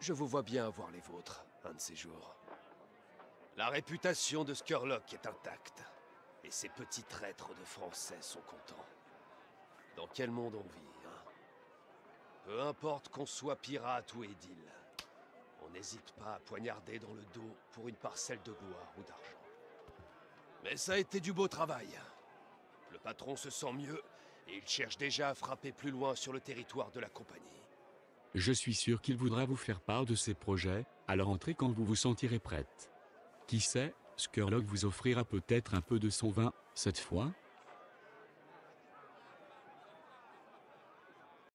Je vous vois bien avoir les vôtres, un de ces jours. La réputation de Skurlock est intacte. Et ces petits traîtres de Français sont contents. Dans quel monde on vit, hein? Peu importe qu'on soit pirate ou édile, on n'hésite pas à poignarder dans le dos pour une parcelle de gloire ou d'argent. Mais ça a été du beau travail. Le patron se sent mieux et il cherche déjà à frapper plus loin sur le territoire de la compagnie. Je suis sûr qu'il voudra vous faire part de ses projets, à la rentrée quand vous vous sentirez prête. Qui sait, Skurlock vous offrira peut-être un peu de son vin, cette fois